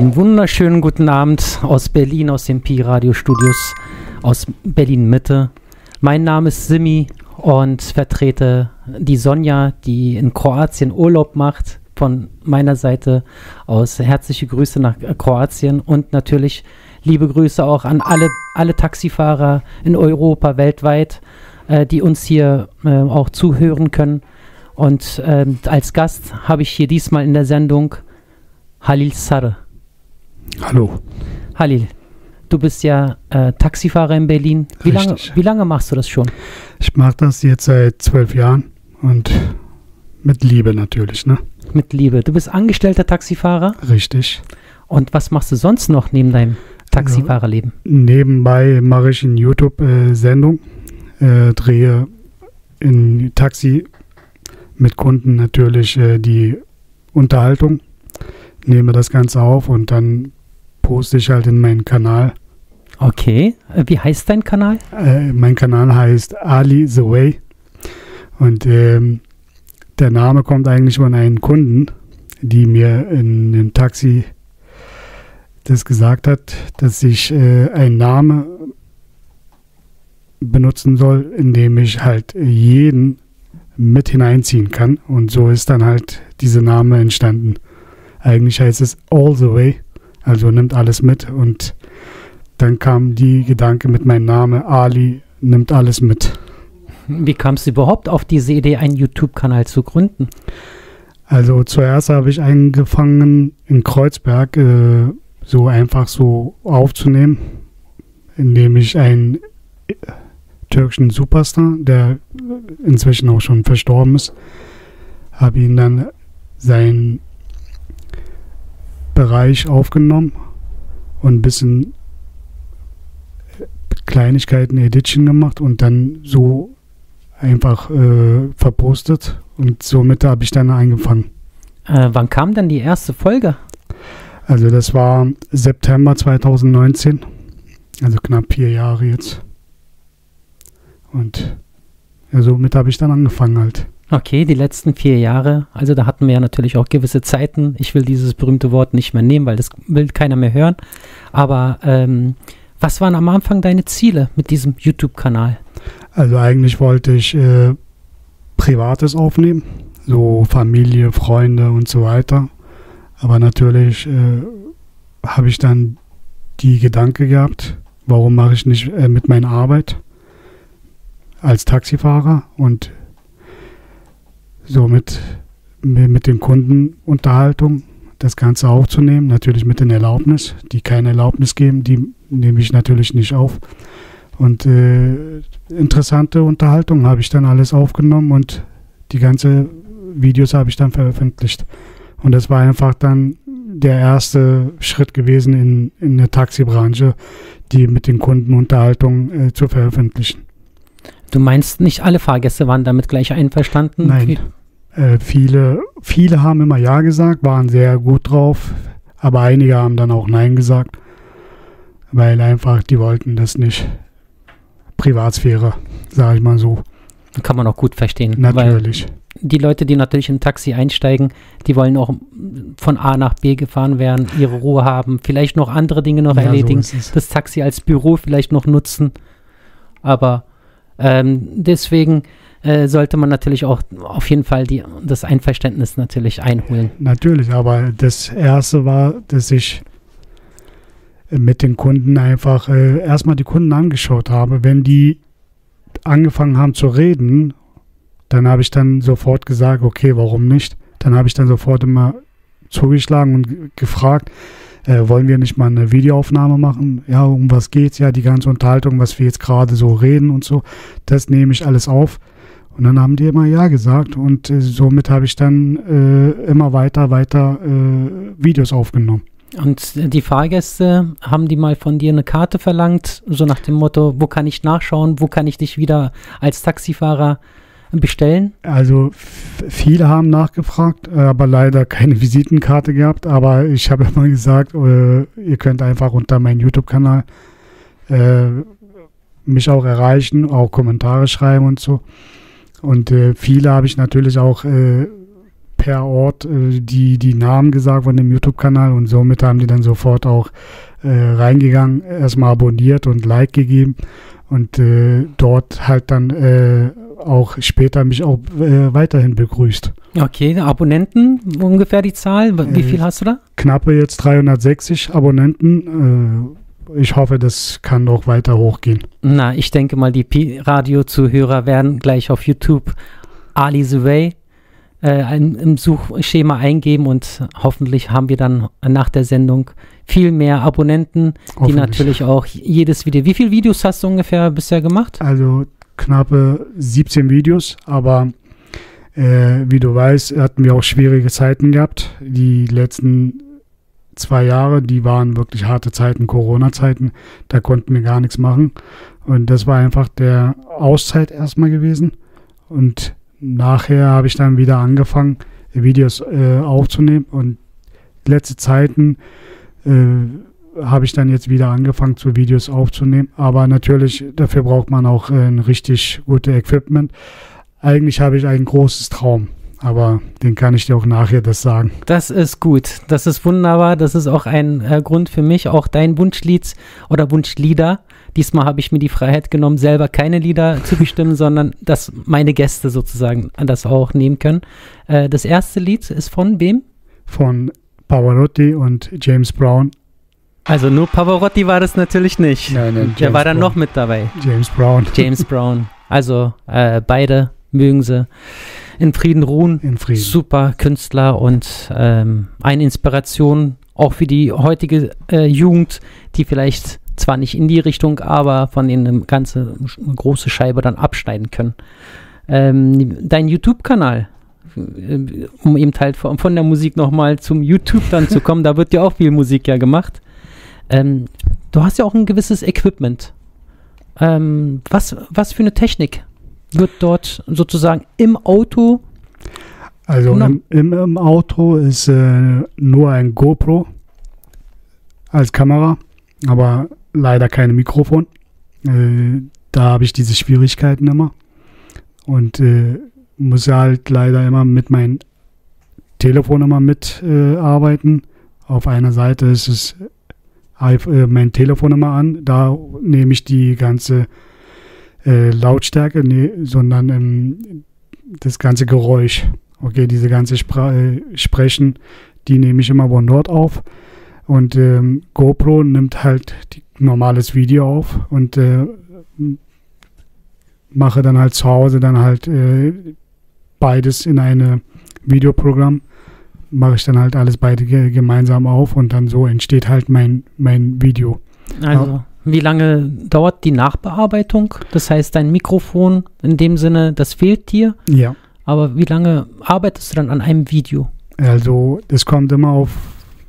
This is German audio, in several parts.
Einen wunderschönen guten Abend aus Berlin, aus den Pi-Radio-Studios aus Berlin-Mitte. Mein Name ist Simi und vertrete die Sonja, die in Kroatien Urlaub macht. Von meiner Seite aus herzliche Grüße nach Kroatien und natürlich liebe Grüße auch an alle, alle Taxifahrer in Europa, weltweit, äh, die uns hier äh, auch zuhören können. Und äh, als Gast habe ich hier diesmal in der Sendung Halil Sarı. Hallo. Halil, du bist ja äh, Taxifahrer in Berlin. Wie lange, wie lange machst du das schon? Ich mache das jetzt seit zwölf Jahren und mit Liebe natürlich, ne? Mit Liebe. Du bist angestellter Taxifahrer? Richtig. Und was machst du sonst noch neben deinem Taxifahrerleben? Also, nebenbei mache ich eine YouTube-Sendung, äh, drehe in Taxi mit Kunden natürlich äh, die Unterhaltung, nehme das Ganze auf und dann poste ich halt in meinen Kanal. Okay, äh, wie heißt dein Kanal? Äh, mein Kanal heißt Ali The Way und ähm, der Name kommt eigentlich von einem Kunden, die mir in dem Taxi das gesagt hat, dass ich äh, einen Namen benutzen soll, in dem ich halt jeden mit hineinziehen kann. Und so ist dann halt dieser Name entstanden. Eigentlich heißt es All the Way, also nimmt alles mit. Und dann kam die Gedanke mit meinem Namen Ali nimmt alles mit. Wie kamst du überhaupt auf diese Idee, einen YouTube-Kanal zu gründen? Also zuerst habe ich angefangen in Kreuzberg äh, so einfach so aufzunehmen, indem ich einen äh, türkischen Superstar, der inzwischen auch schon verstorben ist, habe ihn dann seinen Bereich aufgenommen und ein bisschen Kleinigkeiten, Editchen gemacht und dann so einfach äh, verpostet und somit habe ich dann angefangen. Äh, wann kam denn die erste Folge? Also das war September 2019, also knapp vier Jahre jetzt. Und ja, somit habe ich dann angefangen halt. Okay, die letzten vier Jahre, also da hatten wir ja natürlich auch gewisse Zeiten. Ich will dieses berühmte Wort nicht mehr nehmen, weil das will keiner mehr hören. Aber ähm, was waren am Anfang deine Ziele mit diesem YouTube-Kanal? Also eigentlich wollte ich äh, Privates aufnehmen, so Familie, Freunde und so weiter. Aber natürlich äh, habe ich dann die Gedanke gehabt, warum mache ich nicht äh, mit meiner Arbeit als Taxifahrer und somit mit den Kunden Unterhaltung das Ganze aufzunehmen, natürlich mit den Erlaubnis, die keine Erlaubnis geben, die nehme ich natürlich nicht auf. Und äh, interessante Unterhaltung habe ich dann alles aufgenommen und die ganze Videos habe ich dann veröffentlicht. Und das war einfach dann der erste Schritt gewesen in, in der Taxibranche, die mit den Kunden Unterhaltung äh, zu veröffentlichen. Du meinst, nicht alle Fahrgäste waren damit gleich einverstanden? Nein. Äh, viele, viele haben immer Ja gesagt, waren sehr gut drauf, aber einige haben dann auch Nein gesagt, weil einfach die wollten das nicht. Privatsphäre, sage ich mal so. Kann man auch gut verstehen. Natürlich. die Leute, die natürlich in ein Taxi einsteigen, die wollen auch von A nach B gefahren werden, ihre Ruhe haben, vielleicht noch andere Dinge noch ja, erledigen, so das Taxi als Büro vielleicht noch nutzen. Aber ähm, deswegen äh, sollte man natürlich auch auf jeden Fall die, das Einverständnis natürlich einholen. Natürlich, aber das Erste war, dass ich mit den Kunden einfach äh, erstmal die Kunden angeschaut habe. Wenn die angefangen haben zu reden, dann habe ich dann sofort gesagt, okay, warum nicht? Dann habe ich dann sofort immer zugeschlagen und gefragt, äh, wollen wir nicht mal eine Videoaufnahme machen? Ja, um was geht's? Ja, die ganze Unterhaltung, was wir jetzt gerade so reden und so, das nehme ich alles auf. Und dann haben die immer Ja gesagt und äh, somit habe ich dann äh, immer weiter, weiter äh, Videos aufgenommen. Und die Fahrgäste, haben die mal von dir eine Karte verlangt, so nach dem Motto, wo kann ich nachschauen, wo kann ich dich wieder als Taxifahrer bestellen? Also viele haben nachgefragt, aber leider keine Visitenkarte gehabt. Aber ich habe immer gesagt, äh, ihr könnt einfach unter meinem YouTube-Kanal äh, mich auch erreichen, auch Kommentare schreiben und so. Und äh, viele habe ich natürlich auch äh, per Ort äh, die, die Namen gesagt von dem YouTube-Kanal und somit haben die dann sofort auch äh, reingegangen, erstmal abonniert und Like gegeben und äh, dort halt dann äh, auch später mich auch weiterhin begrüßt. Okay, Abonnenten ungefähr die Zahl. Wie viel hast du da? Knappe jetzt 360 Abonnenten. Ich hoffe, das kann noch weiter hochgehen. Na, ich denke mal, die Pi-Radio-Zuhörer werden gleich auf YouTube Ali the Way äh, ein, im Suchschema eingeben und hoffentlich haben wir dann nach der Sendung viel mehr Abonnenten, die natürlich auch jedes Video. Wie viele Videos hast du ungefähr bisher gemacht? Also knappe 17 Videos, aber äh, wie du weißt, hatten wir auch schwierige Zeiten gehabt. Die letzten zwei Jahre, die waren wirklich harte Zeiten, Corona-Zeiten. Da konnten wir gar nichts machen. Und das war einfach der Auszeit erstmal gewesen. Und nachher habe ich dann wieder angefangen, Videos äh, aufzunehmen. Und letzte Zeiten äh, habe ich dann jetzt wieder angefangen, zu Videos aufzunehmen. Aber natürlich, dafür braucht man auch äh, ein richtig gutes Equipment. Eigentlich habe ich ein großes Traum, aber den kann ich dir auch nachher das sagen. Das ist gut. Das ist wunderbar. Das ist auch ein äh, Grund für mich, auch dein Wunschlied oder Wunschlieder. Diesmal habe ich mir die Freiheit genommen, selber keine Lieder zu bestimmen, sondern dass meine Gäste sozusagen das auch nehmen können. Äh, das erste Lied ist von wem? Von Pavarotti und James Brown. Also nur Pavarotti war das natürlich nicht. Nein, nein, Der James war dann Brown. noch mit dabei. James Brown James Brown. Also äh, beide mögen sie in Frieden ruhen. in Frieden. Super Künstler und ähm, eine Inspiration auch für die heutige äh, Jugend, die vielleicht zwar nicht in die Richtung, aber von denen eine ganze eine große Scheibe dann abschneiden können. Ähm, dein YouTube-Kanal, äh, um eben halt von, von der Musik nochmal zum YouTube dann zu kommen, da wird ja auch viel Musik ja gemacht. Ähm, du hast ja auch ein gewisses Equipment. Ähm, was, was für eine Technik wird dort sozusagen im Auto Also Na. im, im, im Auto ist äh, nur ein GoPro als Kamera, aber leider kein Mikrofon. Äh, da habe ich diese Schwierigkeiten immer und äh, muss halt leider immer mit meinem Telefon immer mitarbeiten. Äh, arbeiten. Auf einer Seite ist es iP- äh, mein Telefon immer an, da nehme ich die ganze äh, Lautstärke, nee, sondern ähm, das ganze Geräusch. Okay, diese ganze Spra äh, Sprechen, die nehme ich immer von dort auf. Und ähm, GoPro nimmt halt die, normales Video auf und äh, mache dann halt zu Hause dann halt äh, beides in eine Videoprogramm. Mache ich dann halt alles beide ge gemeinsam auf und dann so entsteht halt mein, mein Video. Also, wie lange dauert die Nachbearbeitung? Das heißt, dein Mikrofon in dem Sinne, das fehlt dir, Ja. aber wie lange arbeitest du dann an einem Video? Also, das kommt immer auf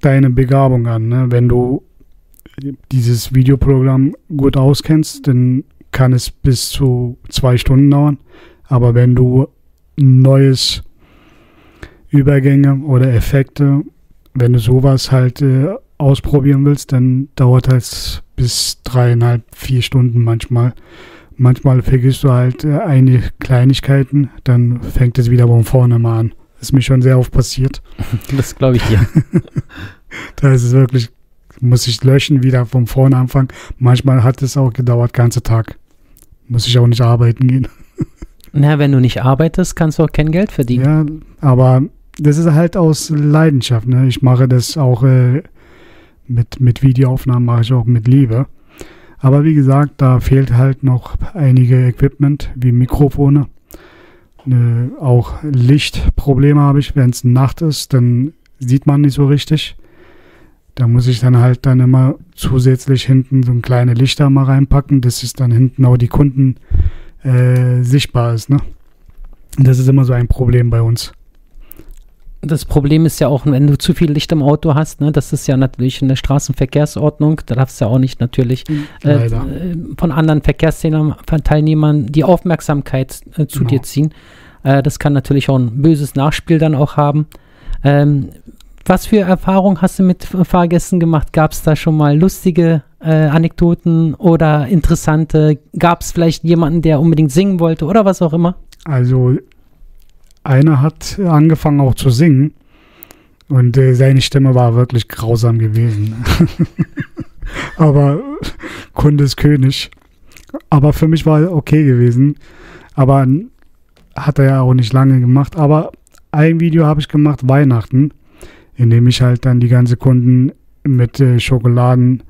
deine Begabung an. Ne? Wenn du dieses Videoprogramm gut auskennst, dann kann es bis zu zwei Stunden dauern. Aber wenn du neues Übergänge oder Effekte, wenn du sowas halt äh, ausprobieren willst, dann dauert es bis dreieinhalb, vier Stunden manchmal. Manchmal vergisst du halt äh, einige Kleinigkeiten, dann fängt es wieder von vorne mal an. Ist mir schon sehr oft passiert. Das glaube ich dir. Da ist es wirklich, muss ich löschen, wieder von vorne anfangen. Manchmal hat es auch gedauert, ganze Tag. Muss ich auch nicht arbeiten gehen. Na, wenn du nicht arbeitest, kannst du auch kein Geld verdienen. Ja, aber das ist halt aus Leidenschaft. Ne? Ich mache das auch äh, mit, mit Videoaufnahmen, mache ich auch mit Liebe. Aber wie gesagt, da fehlt halt noch einige Equipment wie Mikrofone. Ne, auch Lichtprobleme habe ich. Wenn es Nacht ist, dann sieht man nicht so richtig. Da muss ich dann halt dann immer zusätzlich hinten so ein kleine Lichter mal reinpacken, dass es dann hinten auch die Kunden äh, sichtbar ist. Ne? Das ist immer so ein Problem bei uns. Das Problem ist ja auch, wenn du zu viel Licht im Auto hast, ne, das ist ja natürlich eine Straßenverkehrsordnung, da darfst du ja auch nicht natürlich äh, Leider. äh, von anderen Verkehrsteilnehmern die Aufmerksamkeit äh, zu Genau. dir ziehen. Äh, das kann natürlich auch ein böses Nachspiel dann auch haben. Ähm, was für Erfahrungen hast du mit Fahrgästen gemacht? Gab es da schon mal lustige äh, Anekdoten oder interessante? Gab es vielleicht jemanden, der unbedingt singen wollte oder was auch immer? Also einer hat angefangen auch zu singen und äh, seine Stimme war wirklich grausam gewesen. Aber Kunde ist König. Aber für mich war er okay gewesen. Aber hat er ja auch nicht lange gemacht. Aber ein Video habe ich gemacht, Weihnachten, in dem ich halt dann die ganze Kunden mit äh, Schokoladen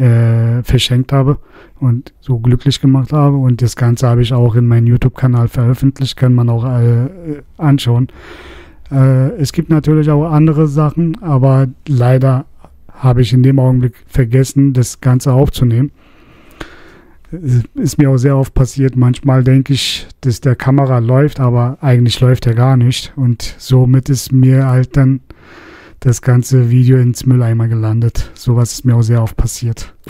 äh, verschenkt habe und so glücklich gemacht habe. Und das Ganze habe ich auch in meinem YouTube-Kanal veröffentlicht, kann man auch äh, anschauen. Äh, es gibt natürlich auch andere Sachen, aber leider habe ich in dem Augenblick vergessen, das Ganze aufzunehmen. Ist mir auch sehr oft passiert. Manchmal denke ich, dass der Kamera läuft, aber eigentlich läuft er gar nicht. Und somit ist mir halt dann das ganze Video ins Mülleimer gelandet. Sowas ist mir auch sehr oft passiert.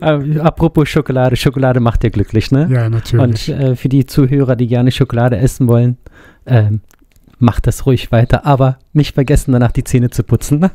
Äh, apropos Schokolade, Schokolade macht ja glücklich, ne? Ja, natürlich. Und äh, für die Zuhörer, die gerne Schokolade essen wollen, ähm, macht das ruhig weiter, aber nicht vergessen, danach die Zähne zu putzen. Ne?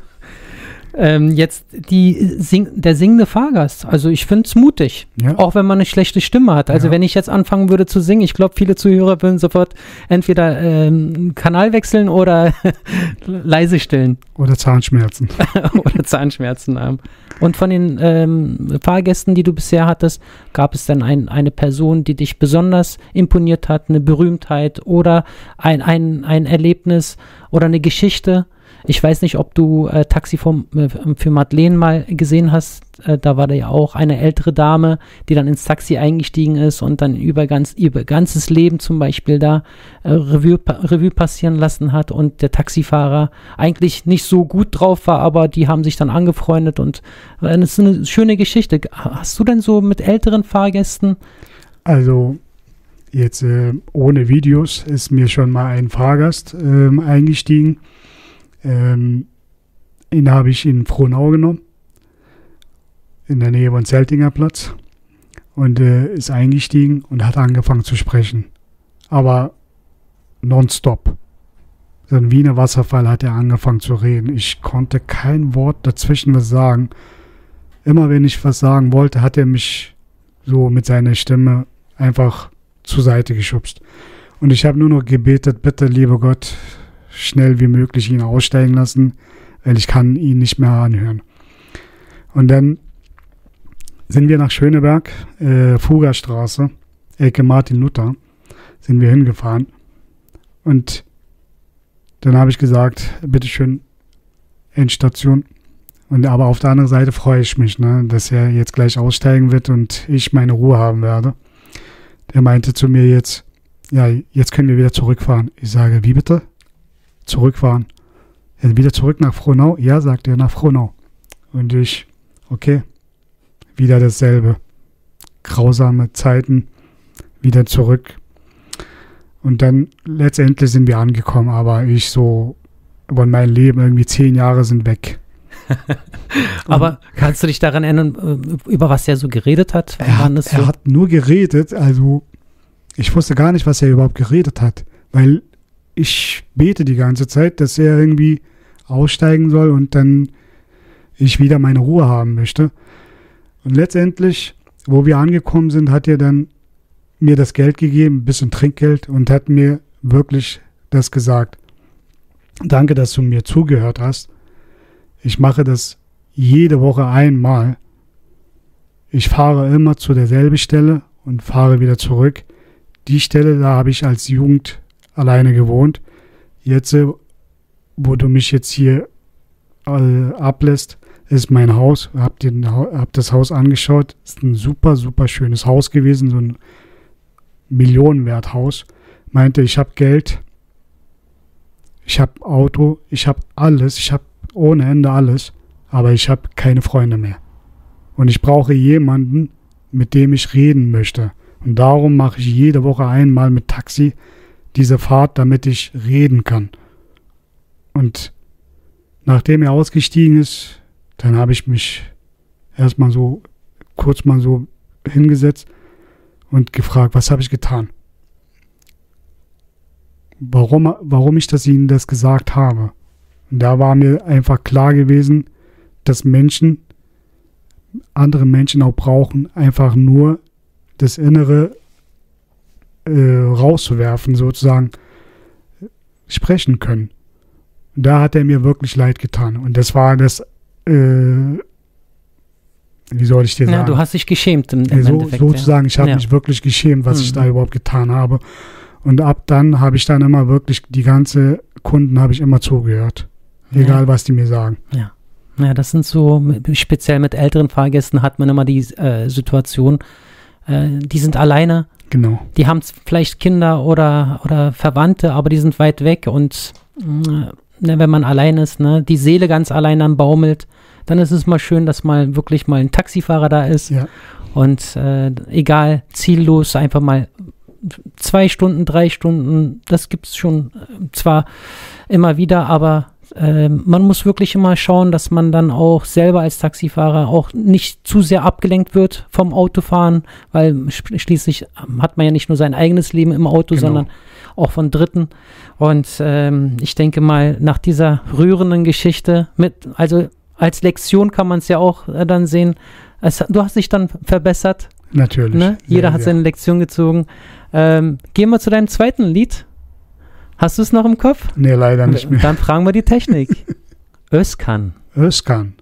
Ähm, jetzt die sing der singende Fahrgast. Also ich finde es mutig, ja. auch wenn man eine schlechte Stimme hat. Also ja. wenn ich jetzt anfangen würde zu singen, ich glaube, viele Zuhörer würden sofort entweder ähm, Kanal wechseln oder leise stellen. Oder Zahnschmerzen. oder Zahnschmerzen haben. Und von den ähm, Fahrgästen, die du bisher hattest, gab es dann ein, eine Person, die dich besonders imponiert hat, eine Berühmtheit oder ein, ein, ein Erlebnis oder eine Geschichte? Ich weiß nicht, ob du äh, Taxi vom, äh, für Madeleine mal gesehen hast. Äh, da war da ja auch eine ältere Dame, die dann ins Taxi eingestiegen ist und dann über ganz über ganzes Leben zum Beispiel da äh, Revue, Revue passieren lassen hat und der Taxifahrer eigentlich nicht so gut drauf war, aber die haben sich dann angefreundet und äh, es ist eine schöne Geschichte. Hast du denn so mit älteren Fahrgästen? Also jetzt äh, ohne Videos ist mir schon mal ein Fahrgast ähm, eingestiegen ähm, ihn habe ich in Frohnau genommen, in der Nähe von Zeltinger Platz, und äh, ist eingestiegen und hat angefangen zu sprechen. Aber nonstop. So ein Wiener Wasserfall hat er angefangen zu reden. Ich konnte kein Wort dazwischen was sagen. Immer wenn ich was sagen wollte, hat er mich so mit seiner Stimme einfach zur Seite geschubst. Und ich habe nur noch gebetet, bitte, lieber Gott, schnell wie möglich ihn aussteigen lassen, weil ich kann ihn nicht mehr anhören. Und dann sind wir nach Schöneberg, äh, Fuggerstraße, Ecke Martin Luther, sind wir hingefahren. Und dann habe ich gesagt, bitteschön, Endstation. Und aber auf der anderen Seite freue ich mich, ne, dass er jetzt gleich aussteigen wird und ich meine Ruhe haben werde. Der meinte zu mir jetzt, ja, jetzt können wir wieder zurückfahren. Ich sage, wie bitte? Zurückfahren. Er wieder zurück nach Frohnau? Ja, sagt er, nach Frohnau. Und ich, okay, wieder dasselbe. Grausame Zeiten, wieder zurück. Und dann letztendlich sind wir angekommen, aber ich so, über mein Leben irgendwie zehn Jahre sind weg. aber kannst du dich daran erinnern, äh, über was er so geredet hat? Er, hat, so? er hat nur geredet, also ich wusste gar nicht, was er überhaupt geredet hat, weil ich bete die ganze Zeit, dass er irgendwie aussteigen soll und dann ich wieder meine Ruhe haben möchte. Und letztendlich, wo wir angekommen sind, hat er dann mir das Geld gegeben, ein bisschen Trinkgeld und hat mir wirklich das gesagt. Danke, dass du mir zugehört hast. Ich mache das jede Woche einmal. Ich fahre immer zu derselben Stelle und fahre wieder zurück. Die Stelle, da habe ich als Jugend alleine gewohnt. Jetzt, äh, wo du mich jetzt hier äh, ablässt, ist mein Haus. Hab, den, hab das Haus angeschaut. Ist ein super, super schönes Haus gewesen, so ein Millionenwerthaus. Meinte, ich habe Geld, ich habe Auto, ich habe alles, ich habe ohne Ende alles, aber ich habe keine Freunde mehr. Und ich brauche jemanden, mit dem ich reden möchte. Und darum mache ich jede Woche einmal mit Taxi diese Fahrt, damit ich reden kann. Und nachdem er ausgestiegen ist, dann habe ich mich erstmal so kurz mal so hingesetzt und gefragt, was habe ich getan? Warum, warum ich das ihnen das gesagt habe. Und da war mir einfach klar gewesen, dass Menschen, andere Menschen auch brauchen, einfach nur das innere äh, rauszuwerfen, sozusagen. sprechen können. Da hat er mir wirklich leid getan. Und das war das, äh, wie soll ich dir sagen? Ja, du hast dich geschämt im, im so, Endeffekt. sozusagen, ich habe Ja. mich wirklich geschämt, was ich Mhm. da überhaupt getan habe. Und ab dann habe ich dann immer wirklich, die ganze Kunden habe ich immer zugehört. Ja. Egal, was die mir sagen. Ja. Ja, das sind so, speziell mit älteren Fahrgästen hat man immer die äh, Situation, äh, die sind alleine, Genau. die haben vielleicht Kinder oder, oder Verwandte, aber die sind weit weg und äh, ne, wenn man allein ist, ne, die Seele ganz allein am baumelt, dann ist es mal schön, dass mal wirklich mal ein Taxifahrer da ist Ja. und äh, egal, ziellos, einfach mal zwei Stunden, drei Stunden, das gibt es schon äh, zwar immer wieder, aber äh, man muss wirklich immer schauen, dass man dann auch selber als Taxifahrer auch nicht zu sehr abgelenkt wird vom Autofahren, weil sch- schließlich hat man ja nicht nur sein eigenes Leben im Auto, Genau. sondern auch von Dritten. Und ähm, ich denke mal, nach dieser rührenden Geschichte mit, also als Lektion kann man es ja auch äh, dann sehen. Es, du hast dich dann verbessert, Natürlich. Ne? Jeder Sehr, hat sehr. seine Lektion gezogen. Ähm, gehen wir zu deinem zweiten Lied. Hast du es noch im Kopf? Nee, leider nicht mehr. Dann fragen wir die Technik. Özkan. Özkan.